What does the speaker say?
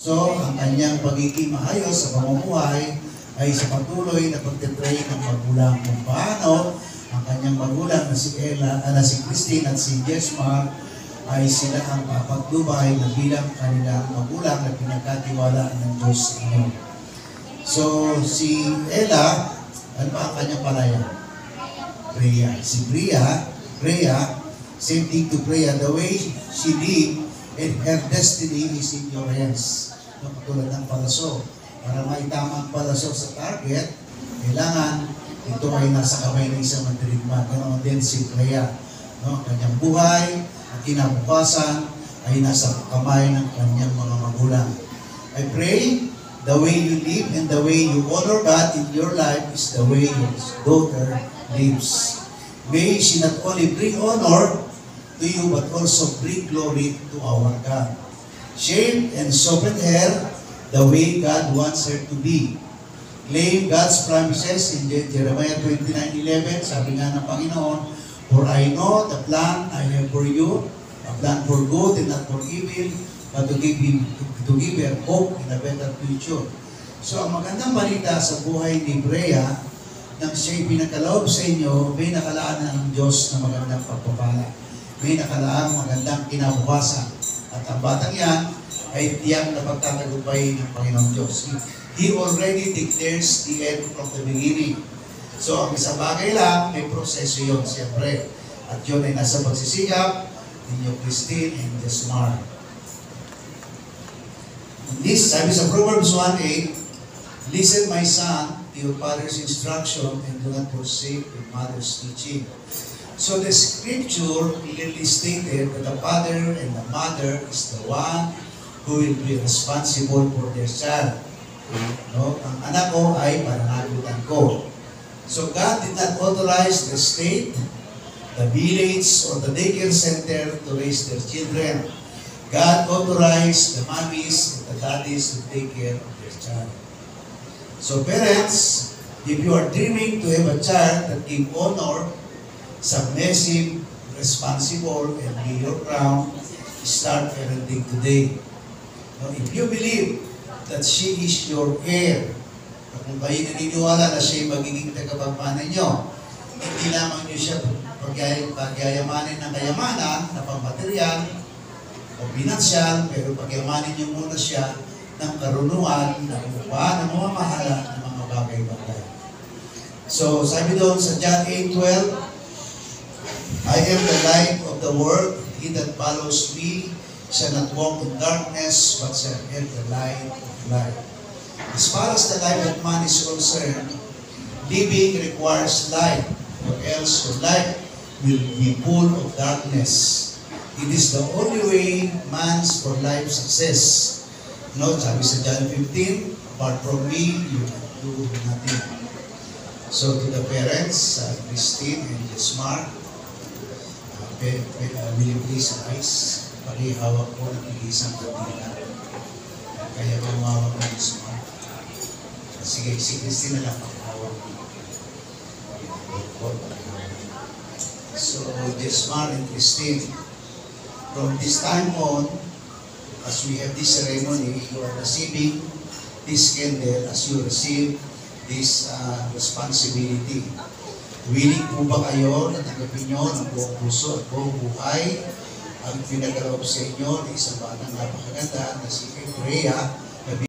So, ang kanyang pagiging maayos sa pamumuhay ay sa patuloy na pagtitrain ng magulang kung paano ang kanyang magulang na si Ella, ah, na si Christine at si Jesmar ay sila ang papagdubay na bilang kanilang magulang na pinagkatiwalaan ng Diyos inyo. So, si Ella, ano ba ang kanyang palaya? Rhea. Si Bria, Rhea, same thing to Rhea, the way she lived and her destiny is in your hands. Katulad ng palaso. Para maitama ang palaso sa target, kailangan ito ay nasa kamay ng isang mandirigma. Ganon din si Rhea. No, kanyang buhay at kinabukasan ay nasa kamay ng kanyang mga magulang. I pray the way you live and the way you honor God in your life is the way your daughter lives. May she not only bring honor to you but also bring glory to our God. Shape and soften her the way God wants her to be. Claim God's promises in Jeremiah 29:11, sabi nga ng Panginoon, For I know the plan I have for you, a plan for good and not for evil, but to give you, to give you hope in a better future. So ang magandang balita sa buhay ni Brea, nang siya'y pinagkaloob sa inyo, may nakalaan ng Diyos na magandang pagpapala. May nakalaang magandang kinabukasan. At ang batang yan ay tiyak na pagtatagumpay ng Panginoong Diyos. He, already declares the end from the beginning. So ang isang bagay lang, may proseso yun, siyempre. At yun ay nasa pagsisikap ninyo Christine and Jesmar. This, sabi sa Proverbs 1.8, Listen, my son, to your father's instruction and do not forsake your mother's teaching. So the scripture clearly stated that the father and the mother is the one who will be responsible for their child. No? Ang anak ko ay pananagutan ko. So God did not authorize the state, the village, or the daycare center to raise their children. God authorized the mommies and the daddies to take care of their child. So parents, if you are dreaming to have a child that give honor, submissive, responsible, and be your crown, start parenting today. Now, if you believe that she is your heir, at kung kayo naniniwala na siya magiging tagapagmana niyo, hindi lamang niyo siya pagyay- pagyayamanin ng kayamanan na pangmaterial o pinansyal, pero pagyamanin niyo muna siya ng karunungan na kung paano mamamahala ng mga bagay-bagay. So, sabi doon sa John 8.12, the world. He that follows me shall not walk in darkness, but shall have the light of life. As far as the life of man is concerned, living requires light, or else your life will be full of darkness. It is the only way man's for life success. No, sabi sa John 15, apart from me, you can do nothing. So to the parents, uh, Christine and Jesmar, pe, uh, will you please rise? Pakihawak po ng isang kabila. Kaya mamawak ng Jesmar. Sige, si Christine na lang pakihawak mo. So, Jesmar and Christine, from this time on, as we have this ceremony, you are receiving this candle as you receive this uh, responsibility. Willing po ba kayo na tanggapin nyo ng buong puso at buong buhay ang pinagkaloob sa inyo ng isang batang napakaganda na si Brea